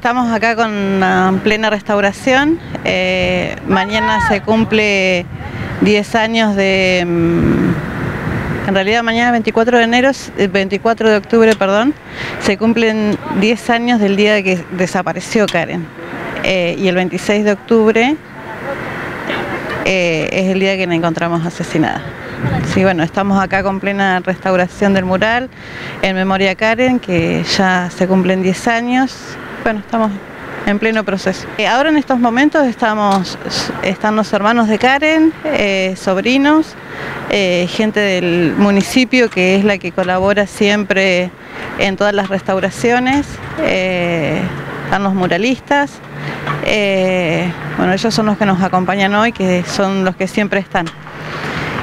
Estamos acá con una plena restauración. Eh, mañana se cumple 10 años de... mm, En realidad mañana 24 de enero, eh, 24 de octubre, perdón, se cumplen 10 años del día que desapareció Karen. Eh, y el 26 de octubre eh, es el día que la encontramos asesinada. Sí, bueno, estamos acá con plena restauración del mural en memoria Karen, que ya se cumplen 10 años. Bueno, estamos en pleno proceso. Eh, ahora en estos momentos estamos, están los hermanos de Karen, eh, sobrinos, eh, gente del municipio que es la que colabora siempre en todas las restauraciones, están los muralistas. bueno, ellos son los que nos acompañan hoy, que son los que siempre están.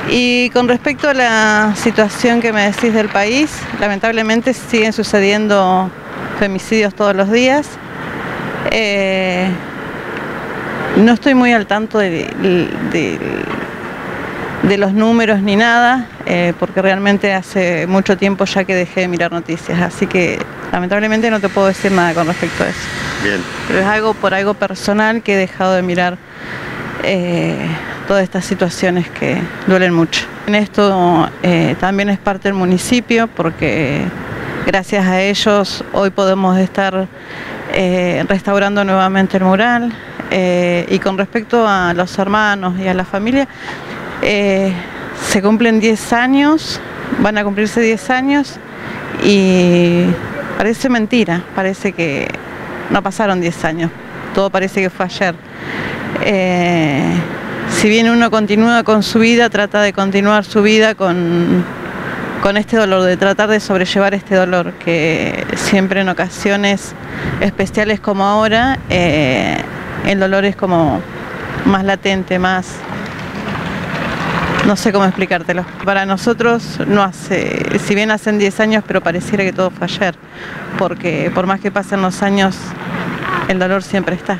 Y con respecto a la situación que me decís del país, lamentablemente siguen sucediendo femicidios todos los días. Eh, no estoy muy al tanto de, de- de los números ni nada, eh, porque realmente hace mucho tiempo ya que dejé de mirar noticias, así que lamentablemente no te puedo decir nada con respecto a eso. Bien. Pero es algo por algo personal que he dejado de mirar eh, todas estas situaciones que duelen mucho. En esto eh, también es parte del municipio porque gracias a ellos hoy podemos estar eh, restaurando nuevamente el mural eh, y con respecto a los hermanos y a la familia eh, se cumplen 10 años, van a cumplirse 10 años y parece mentira, parece que no pasaron 10 años, todo parece que fue ayer. Si bien uno continúa con su vida, trata de continuar su vida con, con este dolor, de tratar de sobrellevar este dolor, que siempre en ocasiones especiales como ahora, eh, el dolor es como más latente, más... No sé cómo explicártelo. Para nosotros no hace, si bien hacen 10 años, pero pareciera que todo fue ayer, porque por más que pasen los años, el dolor siempre está.